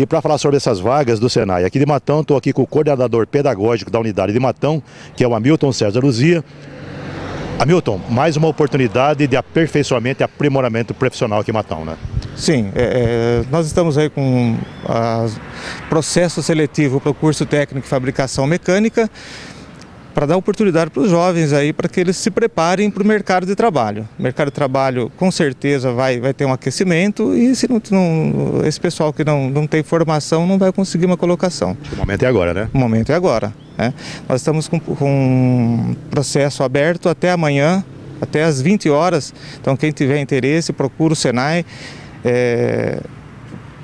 E para falar sobre essas vagas do Senai aqui de Matão, estou aqui com o coordenador pedagógico da unidade de Matão, que é o Hamilton César Luzia. Hamilton, mais uma oportunidade de aperfeiçoamento e aprimoramento profissional aqui em Matão, né? Sim, é, é nós estamos aí com o processo seletivo para o curso técnico de fabricação mecânica para dar oportunidade para os jovens aí, para que eles se preparem para o mercado de trabalho. O mercado de trabalho com certeza vai, vai ter um aquecimento e se não, não, esse pessoal que não, não tem formação não vai conseguir uma colocação. O momento é agora, né? O momento é agora. Né? Nós estamos com, com um processo aberto até amanhã, até às 20 horas. Então quem tiver interesse, procura o Senai. É,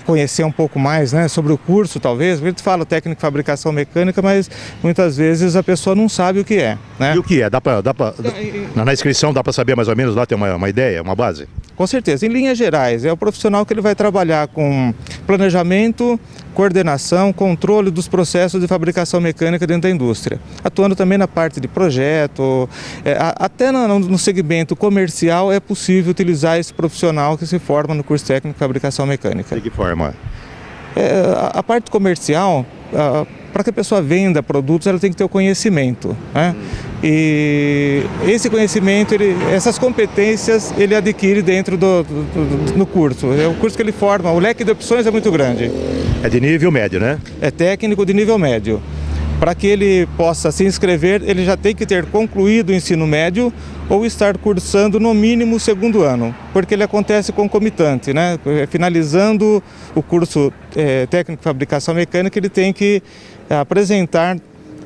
conhecer um pouco mais né, sobre o curso, talvez. A gente fala técnica de fabricação mecânica, mas muitas vezes a pessoa não sabe o que é. Né? E o que é? Dá pra, dá pra, na inscrição dá para saber mais ou menos lá, tem uma, uma ideia, uma base? Com certeza. Em linhas gerais, é o profissional que ele vai trabalhar com planejamento, coordenação, controle dos processos de fabricação mecânica dentro da indústria, atuando também na parte de projeto, é, até no, no, segmento comercial é possível utilizar esse profissional que se forma no curso técnico de fabricação mecânica. De que forma? É, a, a, parte comercial, para que a pessoa venda produtos, ela tem que ter o conhecimento. Né? E esse conhecimento, ele, essas competências, ele adquire dentro do, do, do, do curso. É o curso que ele forma, o leque de opções é muito grande. É de nível médio, né? É técnico de nível médio. Para que ele possa se inscrever, ele já tem que ter concluído o ensino médio ou estar cursando no mínimo o segundo ano, porque ele acontece concomitante, né? Finalizando o curso é, técnico de fabricação mecânica, ele tem que apresentar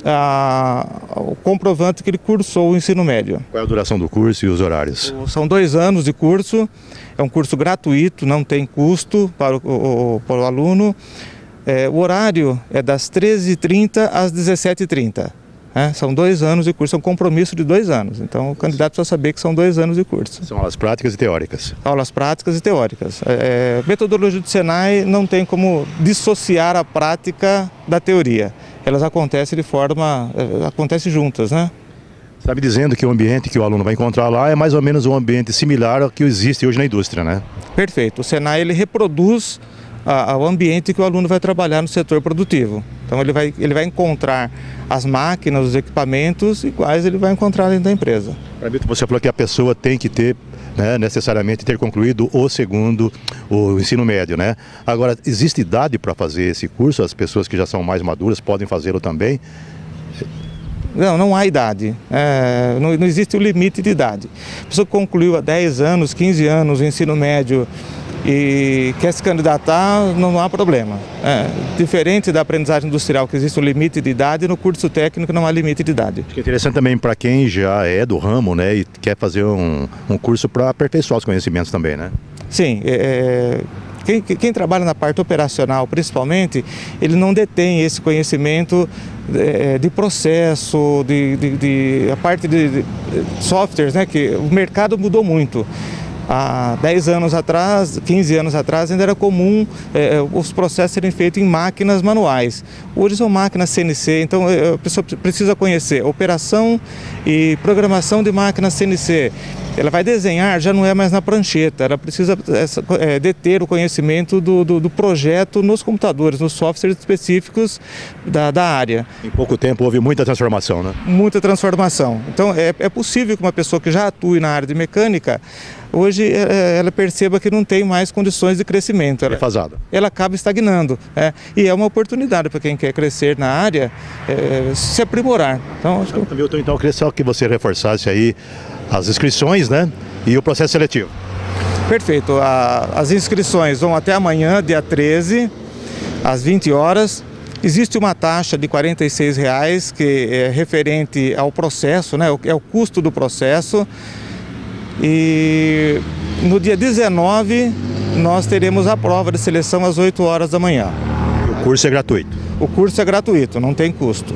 a, o comprovante que ele cursou o ensino médio. Qual é a duração do curso e os horários? São dois anos de curso, é um curso gratuito, não tem custo para o, o, para o aluno. É, o horário é das 13h30 às 17h30. É, são dois anos de curso, é um compromisso de dois anos. Então o candidato precisa saber que são dois anos de curso. São aulas práticas e teóricas. Aulas práticas e teóricas. É, metodologia do Senai não tem como dissociar a prática da teoria. Elas acontecem de forma. É, acontecem juntas, né? Está me dizendo que o ambiente que o aluno vai encontrar lá é mais ou menos um ambiente similar ao que existe hoje na indústria, né? Perfeito. O Senai ele reproduz ao ambiente que o aluno vai trabalhar no setor produtivo. Então ele vai, ele vai encontrar as máquinas, os equipamentos iguais ele vai encontrar dentro da empresa. Você falou que a pessoa tem que ter né, necessariamente ter concluído o segundo, o ensino médio, né? Agora, existe idade para fazer esse curso? As pessoas que já são mais maduras podem fazê-lo também? Não, não há idade. É, não, não, existe o limite de idade. A pessoa concluiu há 10 anos, 15 anos o ensino médio e quer se candidatar, não há problema. É, diferente da aprendizagem industrial, que existe um limite de idade, no curso técnico não há limite de idade. Acho que é interessante também para quem já é do ramo né, e quer fazer um, um curso para aperfeiçoar os conhecimentos também, né? Sim, é, é quem, quem, trabalha na parte operacional, principalmente, ele não detém esse conhecimento de, de processo, de, de, de, a parte de, de softwares, né? Que o mercado mudou muito. Há 10 anos atrás, 15 anos atrás, ainda era comum é, os processos serem feitos em máquinas manuais. Hoje são máquinas CNC, então a pessoa precisa conhecer operação e programação de máquinas CNC. Ela vai desenhar, já não é mais na prancheta, ela precisa é, deter o conhecimento do, do, do, projeto nos computadores, nos softwares específicos da, da área. Em pouco tempo houve muita transformação, né? Muita transformação. Então é, é possível que uma pessoa que já atue na área de mecânica hoje é, é, ela perceba que não tem mais condições de crescimento. Ela, Defasada. ela acaba estagnando. É, e é uma oportunidade para quem quer crescer na área é, se aprimorar. Então, acho que... Milton, então eu queria só que você reforçasse aí as inscrições né, e o processo seletivo. Perfeito. A, as inscrições vão até amanhã, dia 13, às 20 horas. Existe uma taxa de R$ reais que é referente ao processo, né, é o custo do processo. E no dia 19 nós teremos a prova de seleção às 8 horas da manhã. O curso é gratuito? O curso é gratuito, não tem custo.